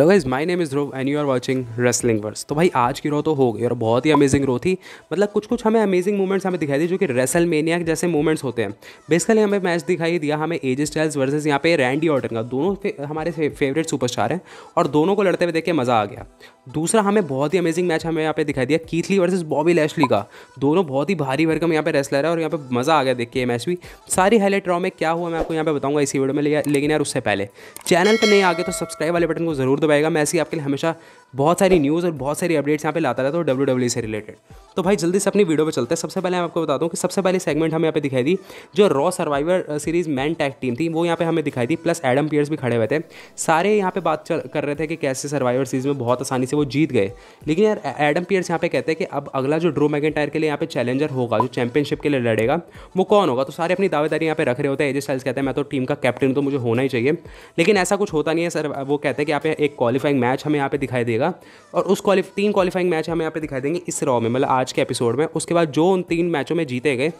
Hello guys my name is Dhruv and you are watching wrestling verse तो भाई आज की रो तो हो गई और बहुत ही अमेजिंग रो थी। मतलब कुछ कुछ हमें अमेजिंग मूवमेंट्स हमें दिखाई दी जो कि रेसल मेनिया जैसे मूवमेंट्स होते हैं। बेसिकली हमें मैच दिखाई दिया हमें एज स्टाइल्स वर्सेस यहाँ पे रैंडी ऑर्डन का। दोनों फे, हमारे फेवरेट सुपरस्टार हैं और दोनों को लड़ते हुए देख के मज़ा आ गया। दूसरा हमें बहुत ही अमेजिंग मैच हमें यहाँ पे दिखाई दिया कीथली वर्सेस बॉबी लैशली का। दोनों बहुत ही भारी भरकम यहाँ पे रेसलर है और यहाँ पे मज़ा आ गया देख के ये मैच भी। सारी हाईलाइट ड्रॉ में क्या हुआ मैं आपको यहाँ पे बताऊँगा इसी वीडियो में लेकिन यार उससे पहले। चैनल पर नहीं आ आगे तो सब्सक्राइब वाले बटन को ज़रूर दबाएगा मैं ऐसी आपके लिए हमेशा बहुत सारी न्यूज़ और बहुत सारी अपडेट्स यहाँ पे लाता रहता हूँ डब्ल्यू डब्ल्यू से रिलेटेड तो भाई, जल्दी से अपनी वीडियो पे चलते हैं। सबसे पहले मैं आपको बता दूँ कि सबसे पहले सेगमेंट हमें यहाँ पे दिखाई दी, जो Raw Survivor Series man tag team थी, वो यहाँ पे हमें दिखाई दी। प्लस एडम पियर्स भी खड़े हुए थे। सारे यहाँ पे बात कर रहे थे कि कैसे सर्वाइवर सीरीज़ में बहुत आसानी से वो जीत गए। लेकिन यार एडम पियर्स यहाँ पे कहते हैं कि अब अगला जो ड्रो मैगेंटायर के लिए यहाँ पे चैलेंजर होगा, जो चैंपियनशिप के लिए लड़ेगा, वो कौन होगा? तो सारे अपनी दावेदारी यहाँ पे रख रहे होते हैं। एजे स्टाइल्स कहते हैं, मैं तो टीम का कैप्टन तो मुझे होना ही चाहिए। लेकिन ऐसा कुछ होता नहीं है, सर, वो कहते हैं कि यहाँ पे एक क्वालिफाइंग मैच हमें यहाँ पे दिखाई देगा। और उस क्वालिफ तीन क्वालिफाइंग मैच हमें यहाँ पे दिखाई देंगे इस रॉ में मतलब आज के एपिसोड में। उसके बाद जो उन तीन मैचों में जीते गए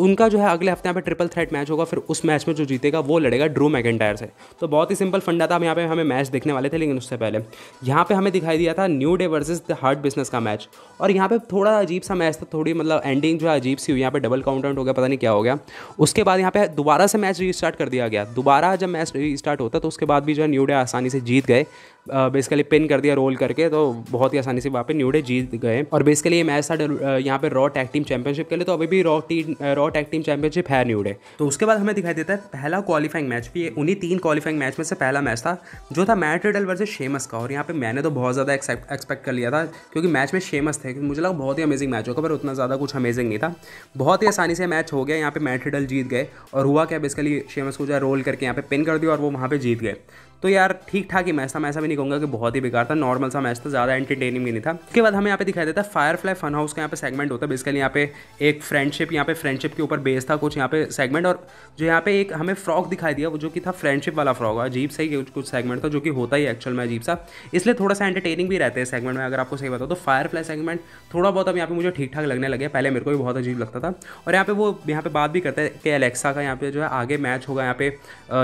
उनका जो है अगले हफ़्ते यहाँ पे ट्रिपल थ्रेट मैच होगा, फिर उस मैच में जो जीतेगा, वो लड़ेगा ड्रू मैकेंटायर से। तो बहुत ही सिंपल फंडा था, हम यहाँ पे हमें मैच देखने वाले थे, लेकिन उससे पहले। यहाँ पे हमें दिखाई दिया था New Day versus the Hurt Business का मैच और यहाँ पे थोड़ा अजीब सा मैच था, थोड़ी मतलब एंडिंग जो है अजीब सी हुई, यहाँ पे डबल काउंट आउट हो गया, पता नहीं क्या हो गया। उसके बाद यहाँ पे दोबारा से मैच रीस्टार्ट कर दिया गया। दोबारा जब मैच रीस्टार्ट होता तो उसके बाद भी जो है न्यू डे आसानी से जीत गए। बेसिकली पिन कर दिया रोल करके तो बहुत ही आसानी से वहाँ पे न्यूडे जीत गए। और बेसिकली ये मैच था यहाँ पे रॉ टैग टीम चैंपियनशिप के लिए तो अभी भी Raw team Raw tag team championship है न्यूडे तो उसके बाद हमें दिखाई देता है पहला क्वालिफाइंग मैच भी उन्हीं तीन क्वालिफाइंग मैच में से पहला मैच था, जो था मैट रिडल वर्सेज शेमस का। और यहाँ पे मैंने तो बहुत ज़्यादा एक्सपेक्ट कर लिया था, क्योंकि मैच में शेमस थे मुझे लगा बहुत ही अमेजिंग मैच होगा पर उतना ज़्यादा कुछ अमेजिंग नहीं था। बहुत ही आसानी से मैच हो गया, यहाँ पे मैट रिडल जीत गए, और हुआ क्या बेसिकली शेमस को जो रोल करके यहाँ पे पिन कर दिया, और वो वहाँ पर जीत गए। तो यार ठीक ठाक ही मैच था मैं ऐसा भी नहीं कहूँगा कि बहुत ही बेकार था नॉर्मल सा मैच था ज़्यादा एंटरटेनिंग भी नहीं था उसके बाद हमें यहाँ पे दिखाई देता है फायर फ्लाई फन हाउस का यहाँ पे सेगमेंट होता है बेसिकली यहाँ पे एक फ्रेंडशिप यहाँ पे फ्रेंडशिप के ऊपर बेस था कुछ यहाँ पे सेगमेंट और जो यहाँ पे एक हमें फ्रॉक दिखाई दिया वो जो कि था फ्रेंडशिप वाला फ्रॉक अजीब सही कुछ कुछ सेगमेंट था जो कि होता ही एक्चुअल में अजीब सा इसलिए थोड़ा सा एंटरटेनिंग भी रहते हैं सेगमेंट में अगर आपको सही बताओ तो फायर फ्लाई सेगमेंट थोड़ा बहुत अब यहाँ पे मुझे ठीक ठाक लगने लगे पहले मेरे को भी बहुत अजीब लगता था और यहाँ पे वो यहाँ पे बात भी करते हैं कि एलेक्सा का यहाँ पे जो है आगे मैच होगा यहाँ पे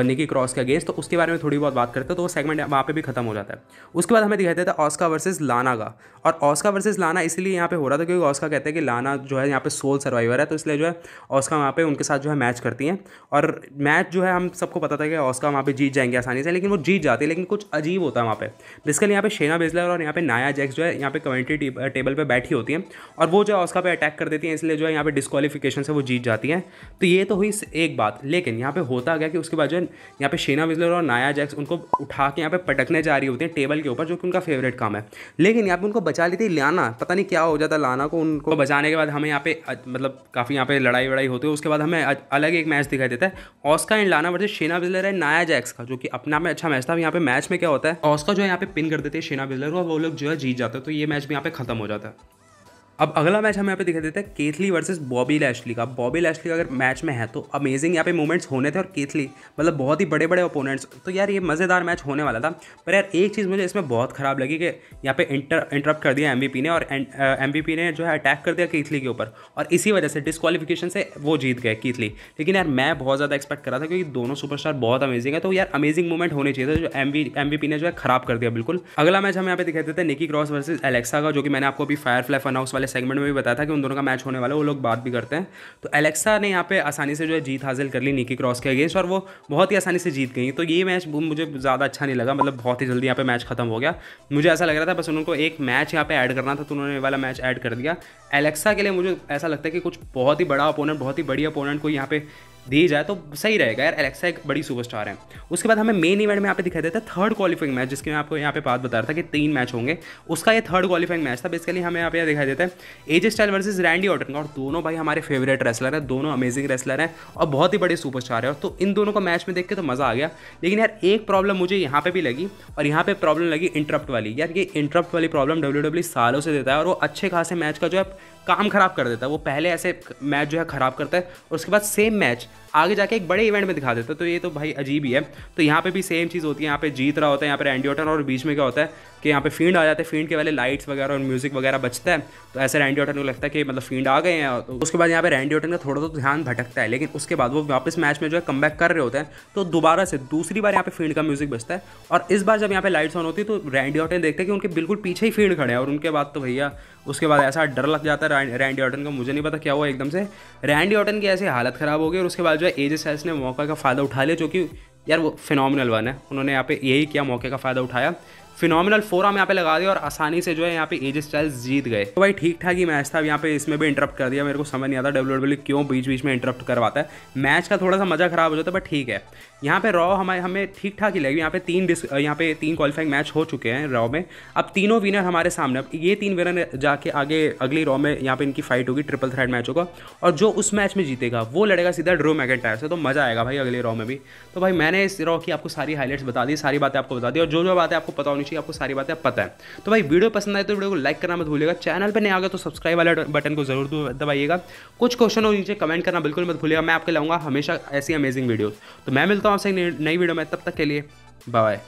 निकी क्रॉस के अगेंस्ट तो उसके बारे में थोड़ी बहुत बात करते हैं तो वो सेगमेंट वहाँ पे भी खत्म हो जाता है। उसके बाद हमें दिखाई देता है ऑस्का वर्सेस लाना का। और ऑस्का वर्सेस लाना इसलिए यहाँ पे हो रहा था क्योंकि ऑस्का कहते हैं कि लाना जो है यहाँ पे सोल सर्वाइवर है तो इसलिए जो है ऑस्का वहाँ पे उनके साथ जो है मैच करती हैं। और मैच जो है, हम सबको पता था कि ऑस्का वहाँ पे जीत जाएँगे आसानी से, लेकिन वो जीत जाती है, लेकिन कुछ अजीब होता है वहाँ पे। बेसिकली यहाँ पे शेना बेजलर और यहाँ पे नाया जैक्स जो है यहाँ पे कमेंट्री टेबल पर बैठी होती हैं, और वो जो है ऑस्का पे अटैक कर देती हैं, इसलिए जो है यहाँ पे डिस्कालिफिकेशन से वो जीत जाती हैं। तो ये तो हुई एक बात, लेकिन यहाँ पे होता गया कि उसके बाद जो है यहाँ पे शेना बेजलर और नाया जैक्स उनको उठा के यहाँ पे पटकने जा रही होती हैं टेबल के ऊपर, जो कि उनका फेवरेट काम है। लेकिन यहाँ पे उनको बचा लेती लाना, पता नहीं क्या हो जाता लाना को, उनको बचाने के बाद हमें यहाँ पे मतलब काफ़ी यहाँ पे लड़ाई वड़ाई होती है, उसके बाद हमें अलग एक मैच दिखाई देता है। Asuka and Lana versus Shayna Baszler है नाया जैक्स का, जो कि अपना में अच्छा मैच था। यहाँ पे मैच में क्या होता है, ऑस्का जो है यहाँ पे पिन कर देते हैं शेना बिजलर को वो लोग जो है जीत जाते हैं तो ये मैच भी यहाँ पे खत्म हो जाता है। अब अगला मैच हम यहाँ पे दिखा देते है केथली वर्सेस बॉबी लैशली का। बॉबी लैशली अगर मैच में है तो अमेजिंग यहाँ पे मूवमेंट्स होने थे और केथली मतलब बहुत ही बड़े बड़े ओपोनेंट्स तो यार ये मज़ेदार मैच होने वाला था। पर यार एक चीज़ मुझे इसमें बहुत ख़राब लगी कि यहाँ पे इंटर इंटरप्ट कर दिया एम ने और एम ने जो है अटैक कर दिया केथली के ऊपर। और इसी वजह से डिस्कालिफिकेशन से वो जीत गए केथली लेकिन यार मैं बहुत ज़्यादा एक्सपेक्ट कर था क्योंकि दोनों सुपरस्टार बहुत अमेजिंग है। तो यार अमेजिंग मूवमेंट होनी चाहिए था जो एम एम ने जो है खराब कर दिया, बिल्कुल। अगला मैच हम यहाँ पे दिखाई देते हैं निकी क्रॉस वर्सेज एलेक्सा का, जो कि मैंने आपको अभी फायर फ्लाई फन हाउस वाले सेगमेंट में भी बताया था कि उन दोनों का मैच होने वाला है, वो लोग बात भी करते हैं। तो एलेक्सा ने यहाँ पे आसानी से जो है जीत हासिल कर ली निकी क्रॉस के अगेंस्ट और वो बहुत ही आसानी से जीत गई। तो ये मैच मुझे ज़्यादा अच्छा नहीं लगा मतलब बहुत ही जल्दी यहाँ पे मैच खत्म हो गया। मुझे ऐसा लग रहा था बस उनको एक मैच यहाँ पे ऐड करना था तो उन्होंने वाला मैच ऐड कर दिया। एलेक्सा के लिए मुझे ऐसा लगता है कि कुछ बहुत ही बड़ा अपोनेंट बहुत ही बड़ी अपोनेंट को यहाँ पे दी जाए तो सही रहेगा यार एलेक्सा एक बड़ी सुपरस्टार है। उसके बाद हमें मेन इवेंट में यहाँ पे दिखाई देता है थर्ड क्वालिफाइंग मैच जिसके मैं आपको यहाँ पे बात बता रहा था कि तीन मैच होंगे। उसका ये थर्ड क्वालिफाइंग मैच था बेसिकली हमें यहाँ पे दिखाई देता है AJ Styles versus Randy Orton का। और दोनों भाई हमारे फेवरेट रेसलर है, दोनों अमेजिंग रेसलर हैं और बहुत ही बड़े सुपरस्टार है। तो इन दोनों को मैच में देख के तो मज़ा आ गया। लेकिन यार, एक प्रॉब्लम मुझे यहाँ पे भी लगी और यहाँ पे प्रॉब्लम लगी इंटरप्ट वाली। यार, ये इंटरप्ट वाली प्रॉब्लम डब्ल्यू डब्ल्यू सालों से देता है और वो अच्छे खासे मैच का जो है काम खराब कर देता है। वो पहले ऐसे मैच जो है ख़राब करता है और उसके बाद सेम मैच आगे जाके एक बड़े इवेंट में दिखा देता है। तो ये तो भाई अजीब ही है। तो यहाँ पे भी सेम चीज़ होती है। यहाँ पे जीत रहा होता है, यहाँ पे रैंडी ऑटन और बीच में क्या होता है कि यहाँ पे फ़ील्ड आ जाते हैं। फ़ील्ड के वाले लाइट्स वगैरह और म्यूज़िक वगैरह बचता है। तो ऐसे रैंडी ऑटन को लगता है कि मतलब फ़ील्ड आ गए हैं तो उसके बाद यहाँ पे रैंडी ऑटन का थोड़ा तो ध्यान भटकता है। लेकिन उसके बाद वो वापस मैच में जो है कम कर रहे होते हैं। तो दोबारा से दूसरी बार यहाँ पे फ़ील्ड का म्यूज़िक बचता है। और इस बार जब यहाँ पे लाइट्स ऑन होती है तो रैंडी ऑटन देखते हैं कि उनके बिल्कुल पीछे ही फ़ील्ड खड़े हैं। और उनके बाद तो भैया उसके बाद ऐसा डर लग जाता है रैंडी ऑटन का, मुझे नहीं पता क्या हुआ एकदम से। रैंडी ऑटन की ऐसी हालत ख़राब हो गई और उसके बाद जो है एजे एजेस ने मौका का फ़ायदा उठा लिया, जो कि यार वो फिनॉमिनल वन है। उन्होंने यहाँ पे यही किया, मौके का फ़ायदा उठाया। फिनोमिनल फोर हम यहाँ पे लगा दिया और आसानी से जो है यहाँ पे एज स्टाइल्स जीत गए। तो भाई ठीक ठाक ही मैच था अब यहाँ पे इसमें भी इंटरप्ट कर दिया। मेरे को समझ नहीं आता डब्ल्यू डब्ल्यू क्यों बीच बीच में इंटरप्ट करवाता है। मैच का थोड़ा सा मज़ा खराब हो जाता है बट ठीक है। यहाँ पे रॉ हमारे, हमें ठीक ठाक ही लगी। यहाँ पे तीन यहाँ पे तीन क्वालिफाइंग मैच हो चुके हैं रॉ में। अब तीनों विनर हमारे सामने, अब ये तीन विनर जाके आगे, अगली रॉ में यहाँ पे इनकी फाइट होगी ट्रिपल थ्रेड मैच होगा और जो उस मैच में जीतेगा, वो लड़ेगा सीधा ड्रो मैकेटायर से तो मज़ा आएगा भाई अगले रॉ में भी। तो भाई मैंने इस रॉ की आपको सारी हाईलाइट्स बता दी, सारी बातें आपको बता दी, और जो जो बातें आपको पता होनी चाहिए, आपको सारी बातें पता है। तो भाई, वीडियो पसंद आए तो वीडियो को लाइक करना मत भूलिएगा। चैनल पर नहीं आ गया तो सब्सक्राइब वाले बटन को ज़रूर दबाइएगा। कुछ क्वेश्चन हो नीचे कमेंट करना बिल्कुल मत भूलिएगा। मैं आपके लाऊँगा हमेशा ऐसी अमेजिंग वीडियो तो मैं मिलता हूँ आपसे नई वीडियो में। तब तक के लिए बाय